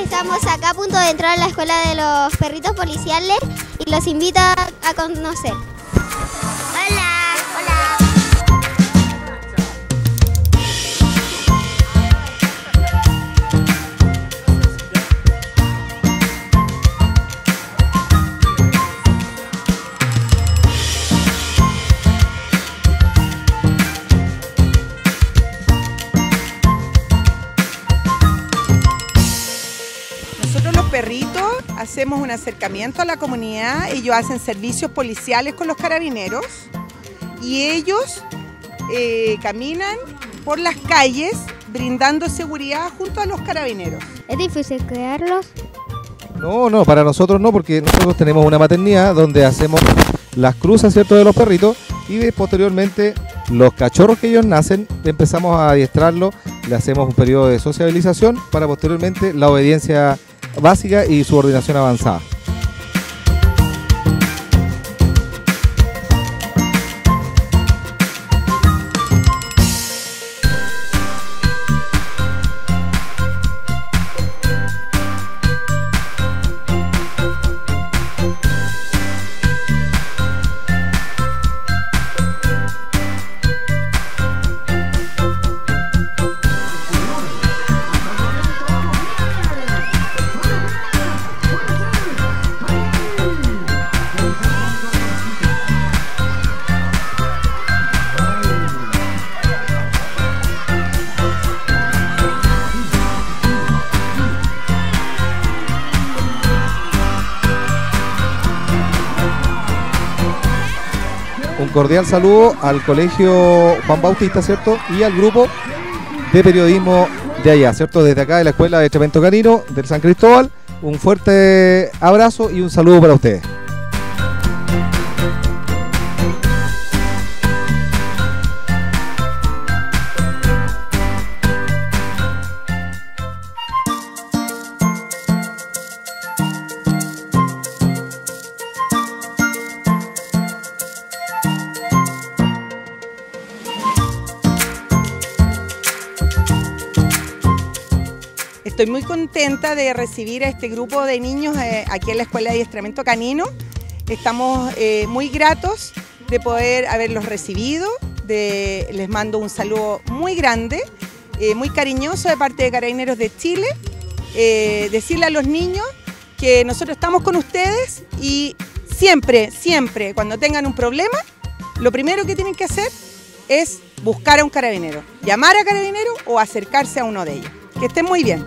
Estamos acá a punto de entrar a la escuela de los perritos policiales y los invito a, conocer. Perritos hacemos un acercamiento a la comunidad, ellos hacen servicios policiales con los carabineros y ellos eh, caminan por las calles brindando seguridad junto a los carabineros. ¿Es difícil crearlos? No, no, para nosotros no, porque nosotros tenemos una maternidad donde hacemos las cruzas, ¿cierto?, de los perritos y de- posteriormente los cachorros que ellos nacen empezamos a adiestrarlos, le hacemos un periodo de sociabilización para posteriormente la obediencia básica y subordinación avanzada. Cordial saludo al colegio Juan Bautista, ¿cierto? Y al grupo de periodismo de allá, ¿cierto? Desde acá de la Escuela de Tremento Canino del San Cristóbal. Un fuerte abrazo y un saludo para ustedes. Estoy muy contenta de recibir a este grupo de niños eh, aquí en la Escuela de Adiestramiento Canino. Estamos eh, muy gratos de poder haberlos recibido. les mando un saludo muy grande, eh, muy cariñoso de parte de Carabineros de Chile. Decirle a los niños que nosotros estamos con ustedes y siempre, siempre, cuando tengan un problema, lo primero que tienen que hacer es buscar a un carabinero, llamar a carabinero o acercarse a uno de ellos. Que estén muy bien.